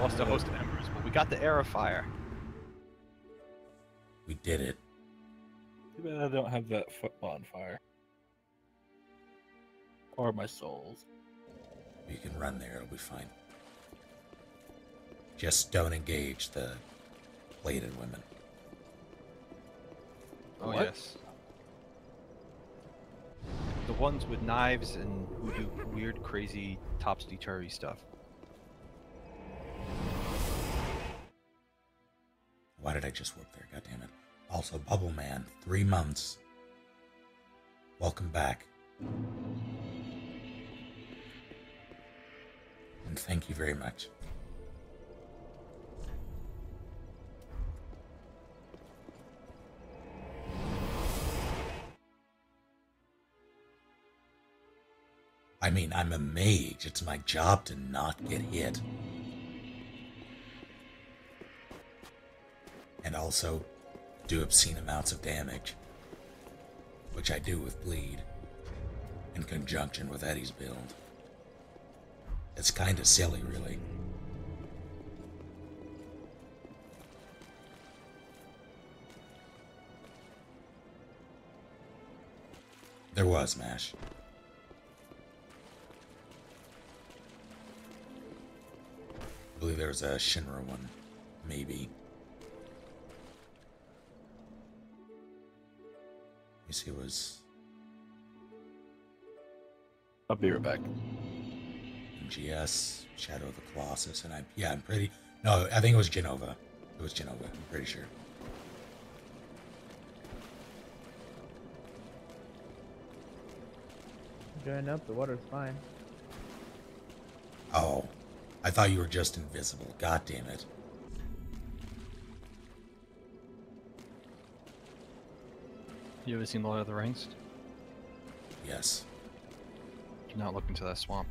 Lost a host of embers, but we got the air fire. We did it. Too bad I don't have that foot bonfire. Or my souls. You can run there, it'll be fine. Just don't engage the plated women. Oh What? yes. The ones with knives and who do weird, crazy, topsy-turvy stuff. Why did I just work there? God damn it. Also, Bubble Man, three months. Welcome back. And thank you very much. I mean, I'm a mage. It's my job to not get hit. And also do obscene amounts of damage. Which I do with bleed. In conjunction with Eddie's build. It's kinda silly, really. There was, Mash. I believe there was a Shinra one. Maybe. Let me see, it was I'll be right back. GS, Shadow of the Colossus, and I, yeah, I'm pretty, no, I think it was Jenova. It was Jenova, I'm pretty sure. Join up, the water's fine. Oh, I thought you were just invisible. God damn it. You ever seen Lord of the Rings? Yes. Do not look into that swamp.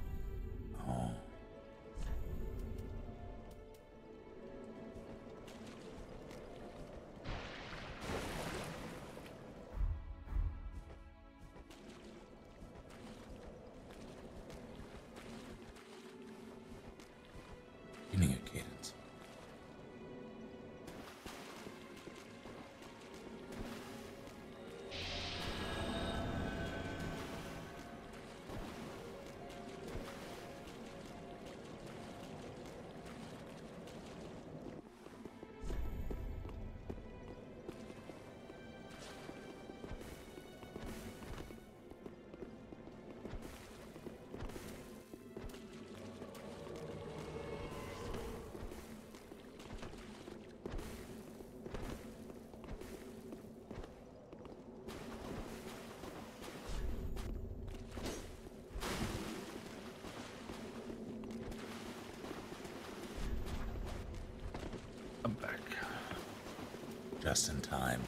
Just in time.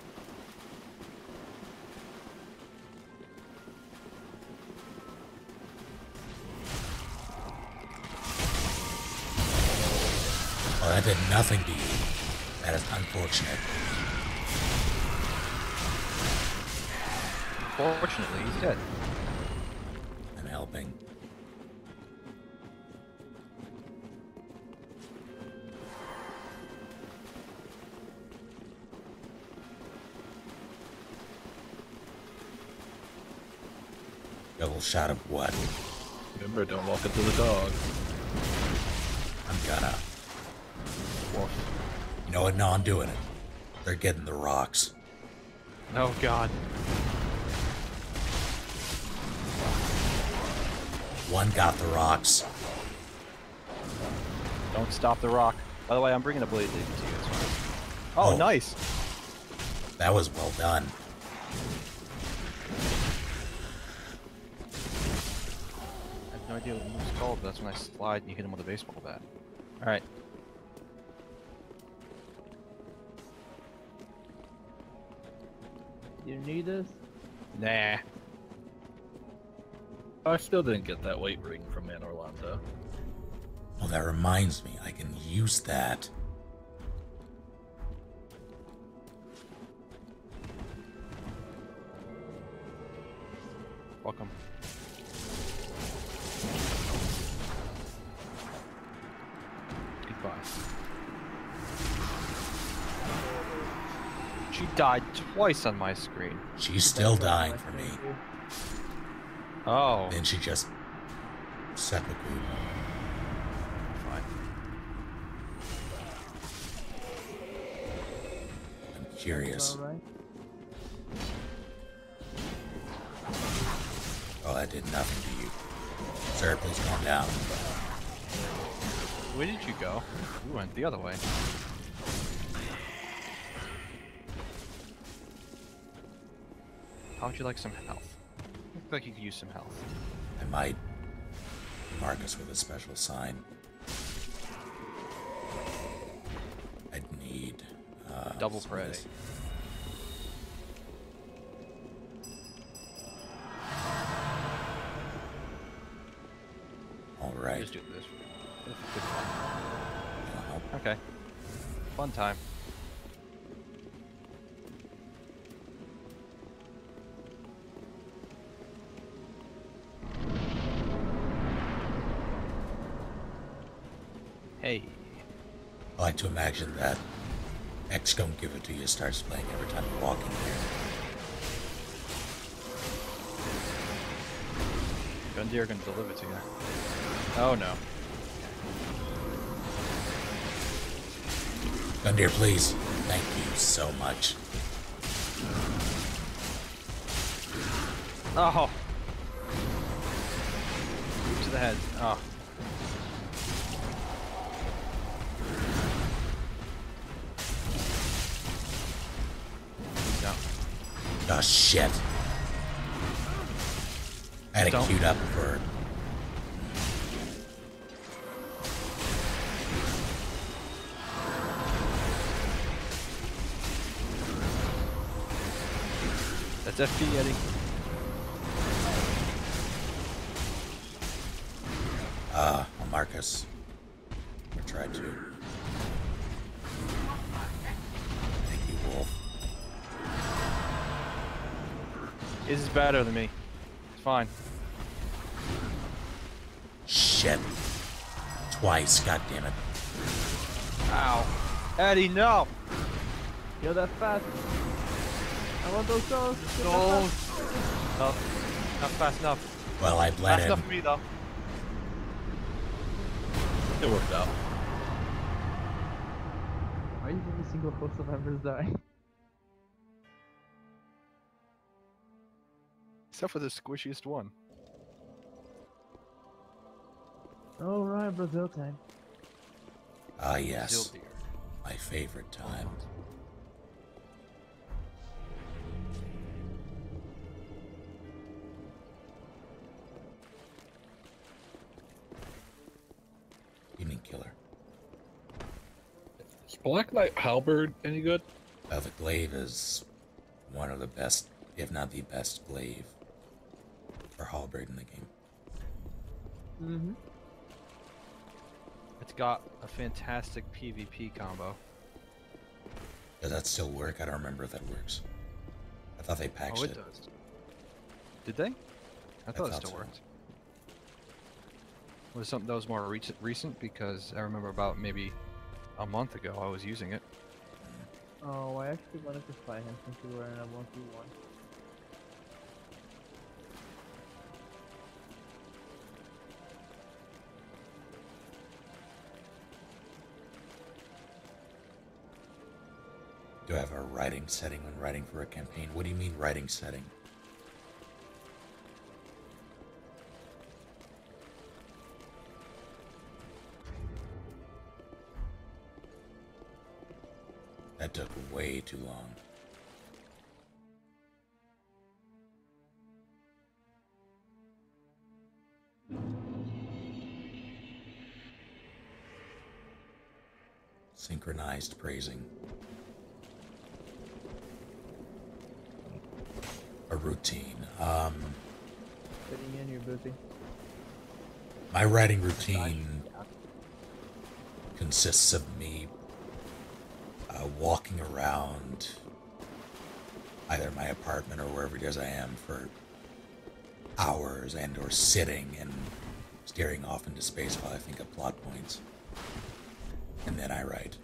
Oh, that did nothing to you. That is unfortunate. Fortunately, he's dead. Double shot of what? Remember, don't walk into the dog. I'm gonna. You know what? No, I'm doing it. They're getting the rocks. Oh god. One got the rocks. Don't stop the rock. By the way, I'm bringing a blade to you guys. Oh, Oh. nice. That was well done. I have no idea what the move's called, but that's when I slide and you hit him with a baseball bat. Alright. You need this? Nah. I still didn't get that weight ring from Man Orlando. Oh, that reminds me. I can use that. Twice on my screen. She's still dying for me. Oh, Then she just seppuku. fine. I'm curious. Alright. Oh, that did nothing to you. Sir, please calm down. Where did you go? You went the other way. How would you like some health? Look like you could use some health. I might mark us with a special sign. I'd need uh, Double some of pray. this. All right. Just do this. This is good fun. That'll help. Okay. Fun time. Like to imagine that X don't give it to you starts playing every time you walk in here. Gundyr gonna deliver to you. Oh no. Gundyr, please. Thank you so much. Oh. To the head. Oh. Oh shit. I had it queued up for That's FP Eddie. uh Marcus. This is better than me. It's fine. Shit. Twice, god damn it. Ow. Eddie, no! You're that fast. I want those souls. Get that Don't. fast. No. Not fast enough. Well, I bled Fast him. enough for me, though. It worked out. Why did every single host of embers die? Except for the squishiest one. Alright, Brazil time. Ah, yes. My favorite time. Evening Killer. Is Black Knight Halberd any good? Uh, the glaive is one of the best, if not the best glaive or halberd in the game. Mm-hmm. It's got a fantastic PvP combo. Does that still work? I don't remember if that works. I thought they patched Oh, it it. does. Did they? I thought it thought still so. worked. Was something that was more recent, recent because I remember about maybe a month ago I was using it. Oh, I actually wanted to fight him since we were in a 1v1. Do I have a writing setting when writing for a campaign? What do you mean writing setting? That took way too long. Synchronized praising. Routine. Um, in, you're busy. my writing routine consists of me uh, walking around either my apartment or wherever it is I am for hours and or sitting and staring off into space while I think of plot points. And then I right?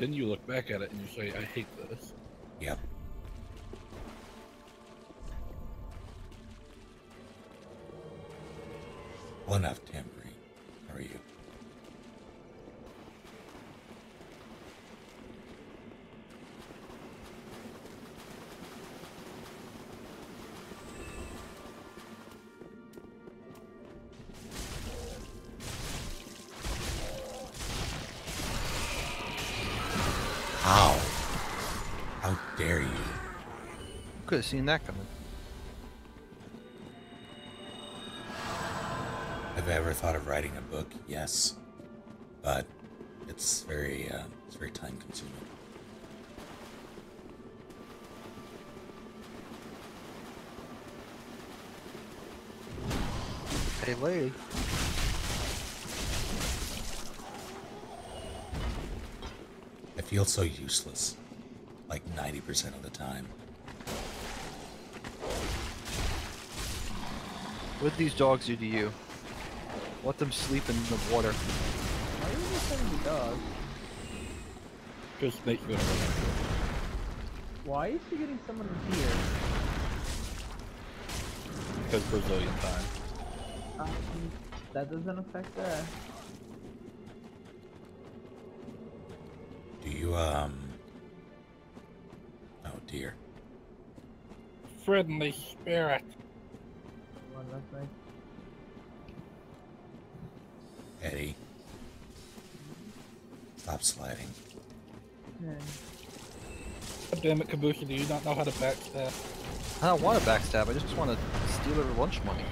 Then you look back at it and you say, I hate this. Yep. Well enough, Tambourine. How are you? Have seen that coming. Have I ever thought of writing a book? Yes, but it's very uh, it's very time consuming. Hey, lady. I feel so useless, like ninety percent of the time. What did these dogs do to you? Let them sleep in the water. Why are you sending the dog? Just make you an Why is she getting someone here? because Brazilian time. Um, that doesn't affect that. Do you um? Oh dear. Friendly spirit. One last night. Eddie. Stop sliding. Yeah. God damn it, Kabuki, do you not know how to backstab? I don't want to backstab. I just want to steal their lunch money.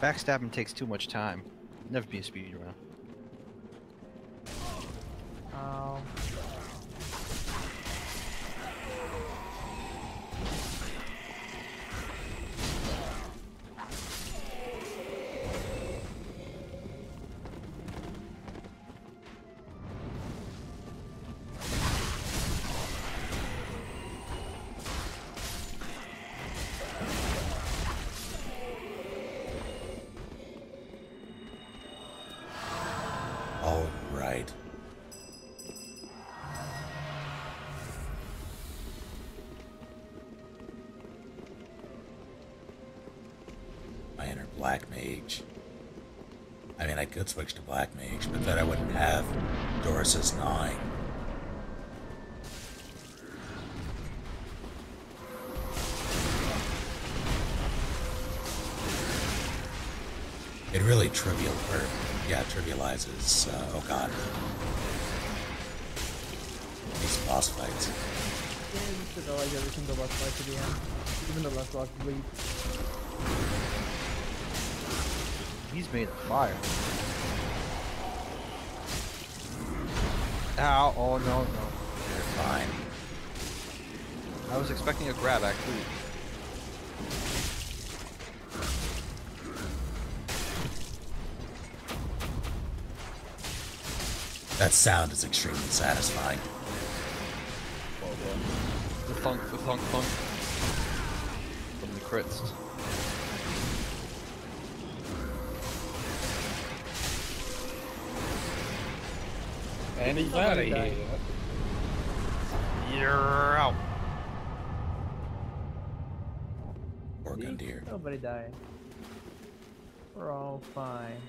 Backstabbing takes too much time. Never be a speedrunner. Oh. Um, switch to black mage, but then I wouldn't have Doris's 9. It really trivial, or yeah, trivializes. Uh, oh god, these boss fights. Yeah, like every single boss fight to the end. Even the last boss bleed. He's made of fire. Ow! Oh no no! You're fine. I was expecting a grab actually. That sound is extremely satisfying. Well done. The thunk, the thunk, thunk. From the crits. And he's out of here. You're out. Poor See? Gundyr. Nobody died. We're all fine.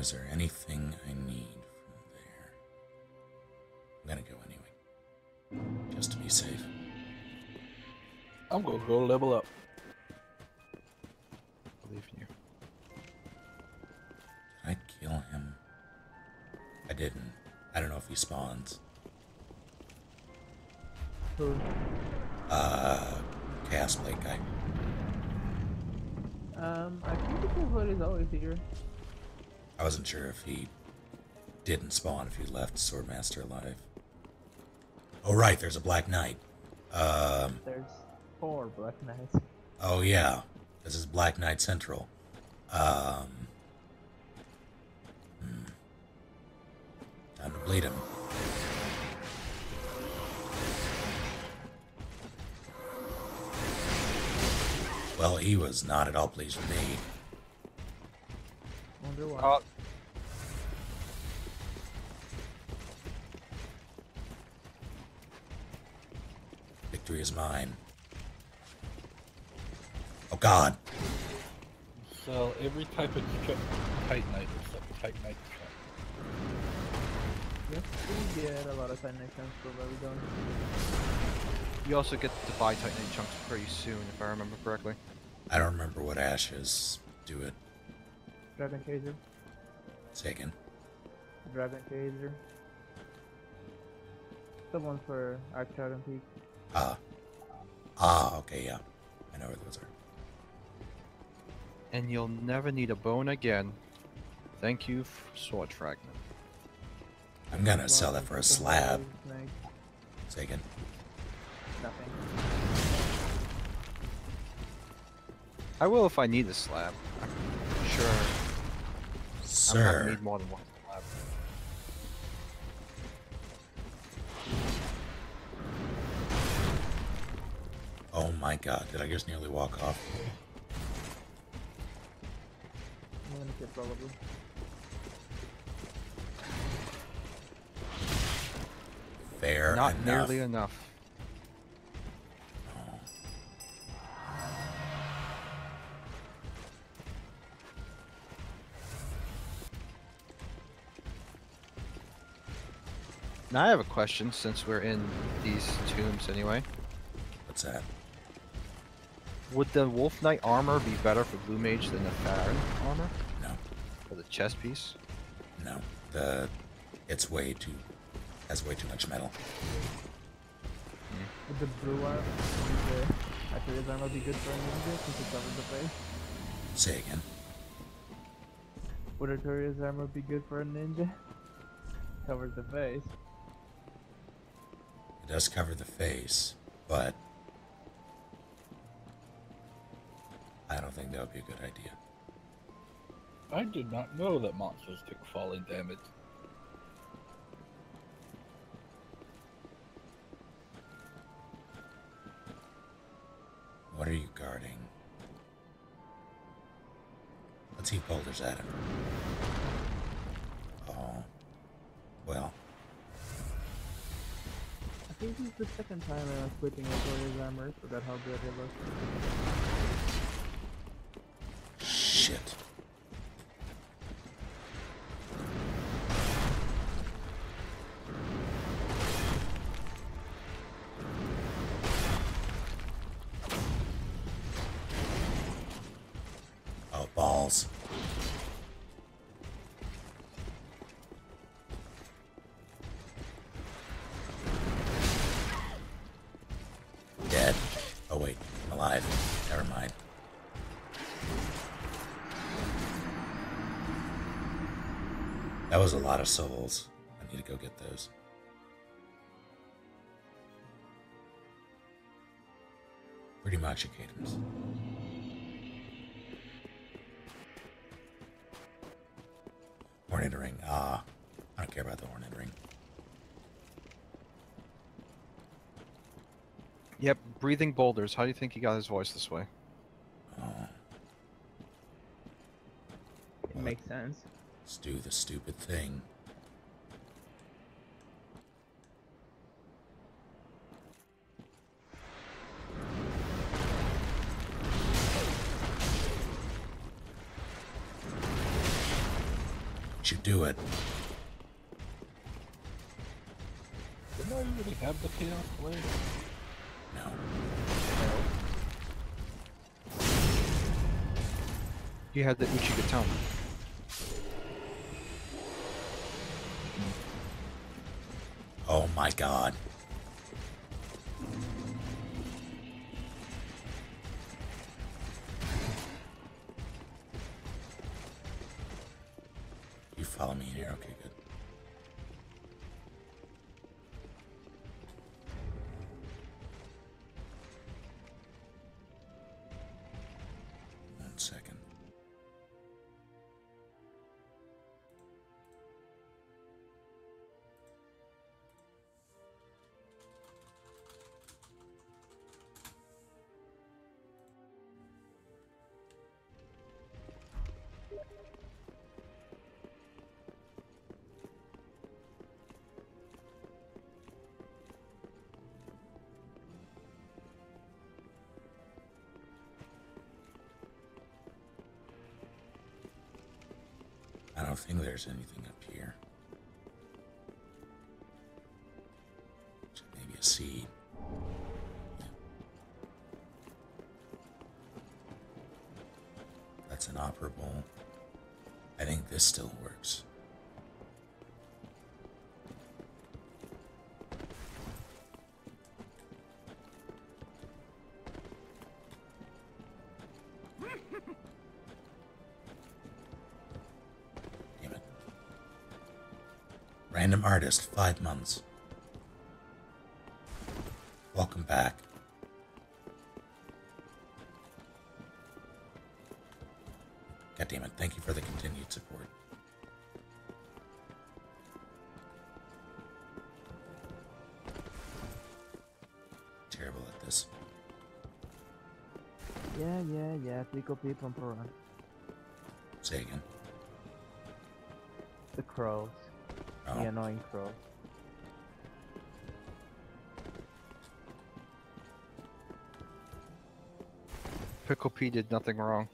Now, is there anything I need from there? I'm gonna go anyway, just to be safe. I'm gonna go level up. Believe you. Did I kill him? I didn't. I don't know if he spawns. Who? Uh, Chaos Blade guy. Um, I think the Chaos Blade is always here. I wasn't sure if he didn't spawn if he left Swordmaster alive. Oh right, there's a Black Knight. Um, There's four Black Knights. oh yeah, this is Black Knight Central. Um, hmm. time to bleed him. Well, he was not at all pleased with me. Wonder why. Oh, Victory is mine. Oh God! Sell every type of ch- Titanite except Titanite chunk. Yes, we get a lot of Titanite chunks for what we done. you also get to buy Titanite chunks pretty soon, if I remember correctly. I don't remember what ashes do it. Dragon Chaser. Say again. Dragon Chaser. The one for Arch Peak. Ah. Ah, okay, yeah. I know where those are. And you'll never need a bone again. Thank you, Sword Fragment. I'm gonna sell that for a slab. Snake. Say again. Nothing. I will if I need a slab. I'm sure I'm not Sir. need more than one slab. Oh my god, did I just nearly walk off? I'm gonna get probably. Fair Not enough. nearly enough. Now I have a question since we're in these tombs anyway. What's that? Would the Wolf Knight armor be better for Blue Mage than the Farron armor? No, For the chest piece? no. The it's way too has way too much metal. Hmm. Would the blue arm, would the Archeria's armor be good for a ninja since it covers the face? Say again. Would Archeria's armor be good for a ninja? Covers the face. It does cover the face, but I don't think that would be a good idea. I did not know that monsters took falling damage. What are you guarding? Let's see boulders at him. Oh. Well, I think this is the second time I was switching Archeria's armor. Forgot how good it looked. Balls. Dead. Oh, wait. Alive. Never mind. That was a lot of souls. I need to go get those. Pretty much Items. Breathing boulders. How do you think he got his voice this way? Oh, It makes sense. let's do the stupid thing. You do it. Didn't I already have the Chaos Blade? You had the Uchigatana. Oh my god. I don't think there's anything up here. So maybe a seed. Yeah. That's inoperable. I think this still Random artist, five months. Welcome back. God damn it, thank you for the continued support. Terrible at this. Yeah, yeah, yeah. Pickle Pee Pump Run. Say again. The crows. The annoying crows. Pickle Pee did nothing wrong.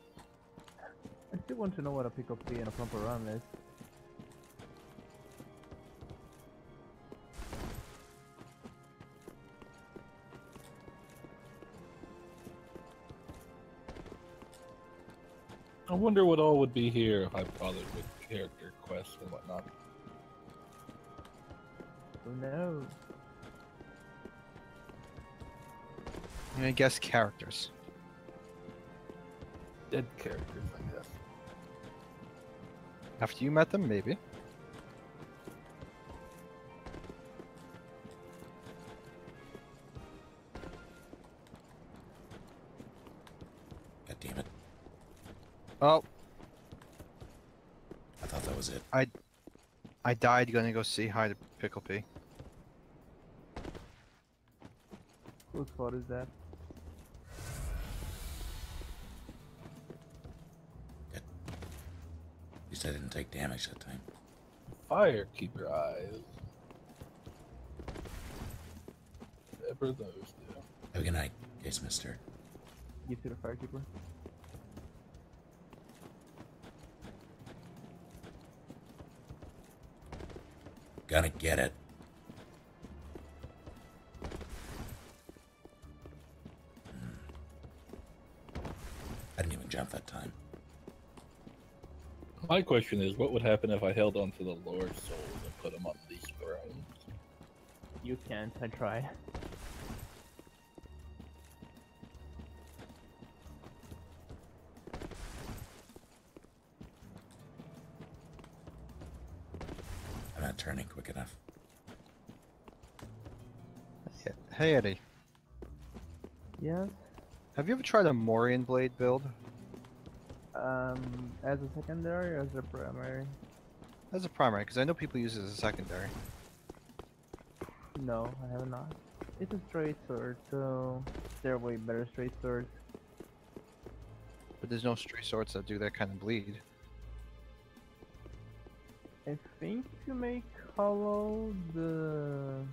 I still want to know what a Pickle Pee and a Pump-a-Rum is. I wonder what all would be here if I bothered with character quests and whatnot. Who knows? I'm gonna guess characters. Dead characters, I guess. After you met them, maybe. God damn it. Oh, I thought that was it. I I died gonna go see hi to Pickle Pee. Whose fault is that? At least I didn't take damage that time. Firekeeper's Eyes. Whatever those do. Have a good night, Case Mister. You to the firekeeper? Gonna get it. Jump that time. My question is, what would happen if I held on to the Lord souls and put them on these thrones? You can't. I tried. I'm not turning quick enough. Hey Eddie, Yeah? have you ever tried a Morion Blade build? Um, as a secondary or as a primary? As a primary, because I know people use it as a secondary. No, I have not. It's a straight sword, so there are way better straight swords. But there's no straight swords that do that kind of bleed. I think if you make hollow, the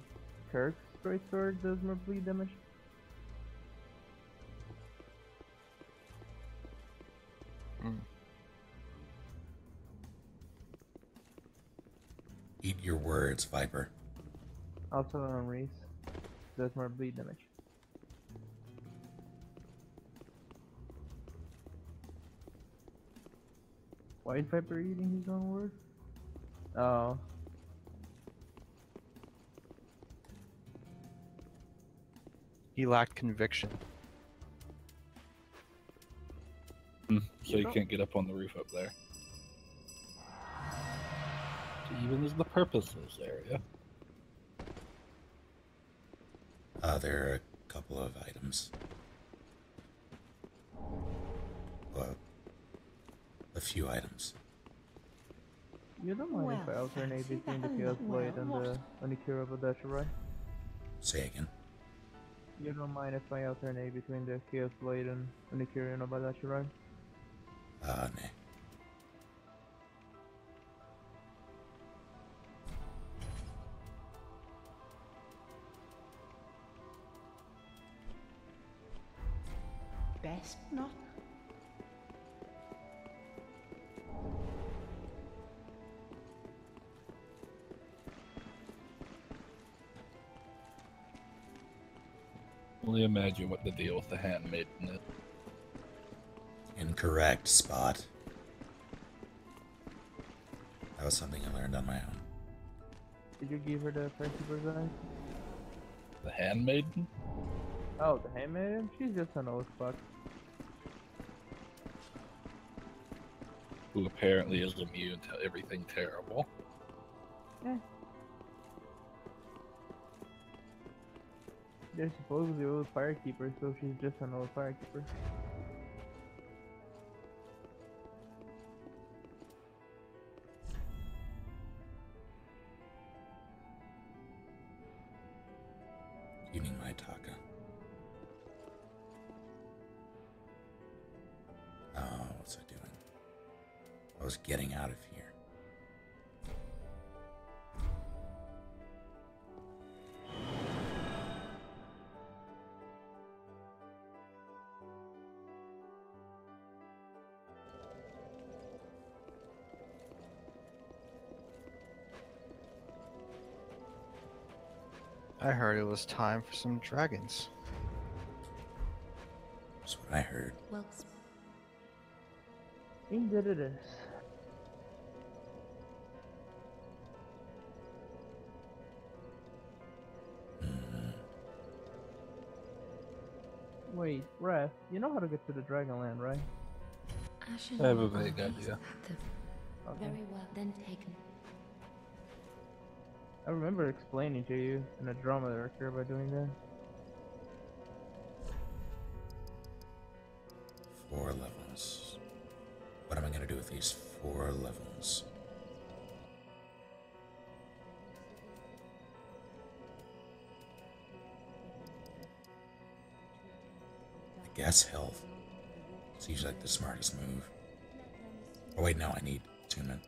Kirk straight sword does more bleed damage. Mm. Eat your words, Viper. Also on Reese, does more bleed damage. Why is Viper eating his own word? Oh. He lacked conviction. So you can't get up on the roof up there. So even as the purpose of this area. Uh, there are a couple of items. Well, a few items. You don't mind if I alternate between the that. Chaos Blade and the Onikiri and Ubadachi, right? Say again. You don't mind if I alternate between the Chaos Blade and Onikiri and Ubadachi, right? Nah. Best not. Only imagine what the deal with the handmaiden is. Incorrect spot. That was something I learned on my own. Did you give her the Firekeeper's Eye? The handmaiden? Oh, the Handmaiden? She's just an old fuck. Who apparently is immune to everything terrible. Yeah. They're supposedly old Firekeeper, so she's just an old Firekeeper. I heard it was time for some dragons. That's what I heard. Well, Indeed it is. Mhm. Wait, Wrath, you know how to get to the Dragonland, right? Ashen I have a will vague idea. Okay. Very well, then taken. I remember explaining to you in a drama director by doing that. Four levels. What am I gonna do with these four levels? I guess health. Seems like the smartest move. Oh wait, no, I need attunement.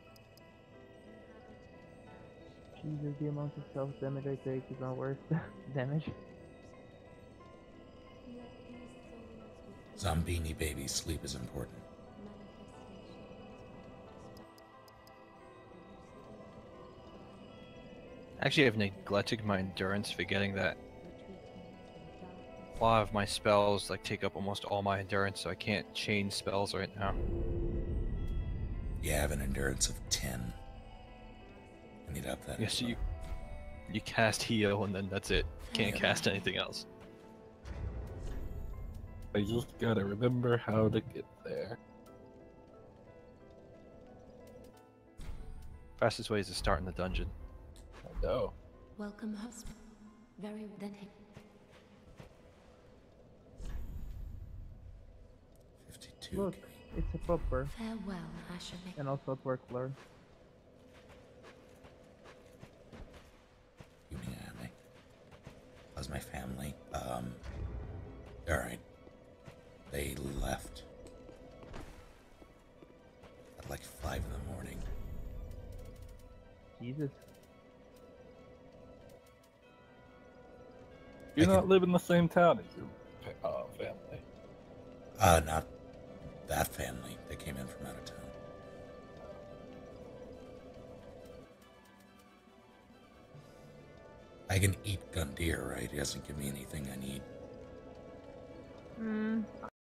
Jesus, the amount of self damage I take is not worth the damage. Zombini baby, sleep is important. Actually, I've neglected my endurance, forgetting that a lot of my spells like take up almost all my endurance, so I can't change spells right now. You have an endurance of 10. I need up that. Yes, as well. you you cast heal and then that's it. Can't Very cast anything else. I just gotta remember how to get there. Fastest way is to start in the dungeon. I know. Welcome, husband. Very well, then taken. 52. Look, it's a pupper Farewell, Ashen. and also a twerk blur. You not live in the same town as your uh, family. Uh, not that family. They came in from out of town. I can eat Gundyr, right? He doesn't give me anything I need. Hmm,